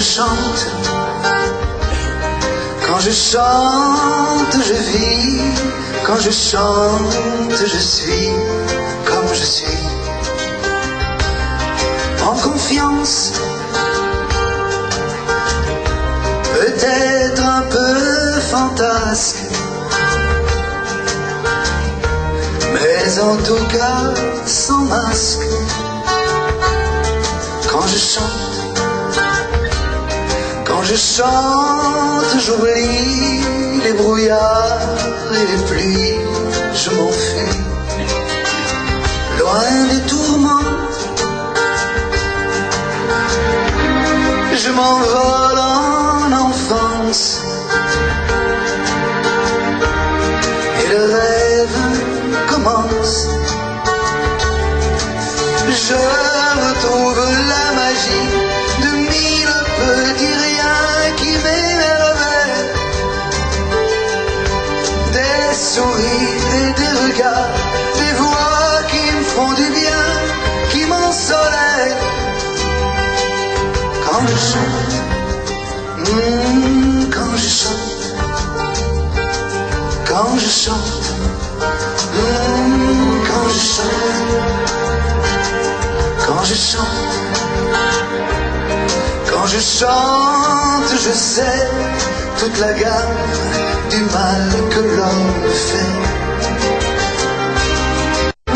chante, quand je chante, je vis, quand je chante, je suis comme je suis. En confiance, peut-être un peu fantasque, mais en tout cas sans masque. Quand je chante, quand je chante, j'oublie les brouillards et les pluies, je m'enfuis loin des tourments. Je m'envole en des regards, des voix qui me font du bien, qui m'ensoleillent. Quand je chante, hmm, quand je chante, quand je chante, hmm, quand je chante. Quand je chante, quand je chante, je sais toute la gamme du mal que l'homme fait.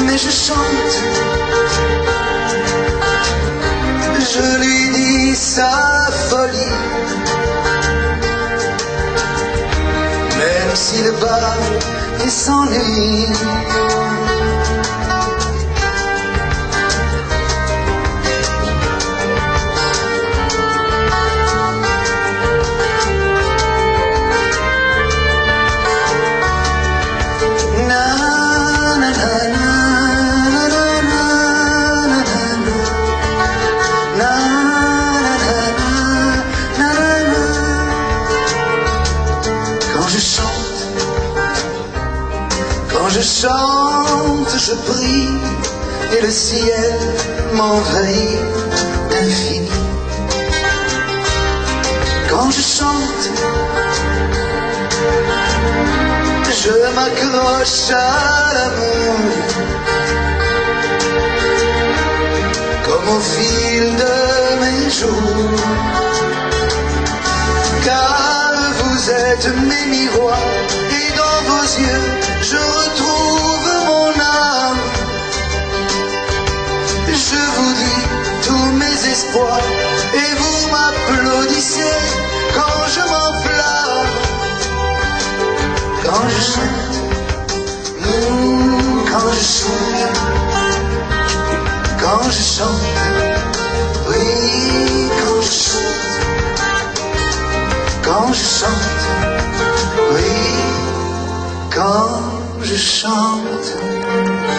Mais je chante, je lui dis sa folie. Même si le bas est sans. Chante, je prie et le ciel m'envahit d'infini. Quand je chante, je m'accroche à l'amour comme au fil de mes jours. Car vous êtes mes miroirs et dans vos yeux je quand je chante, oui, quand je chante, quand je chante, oui, quand je chante.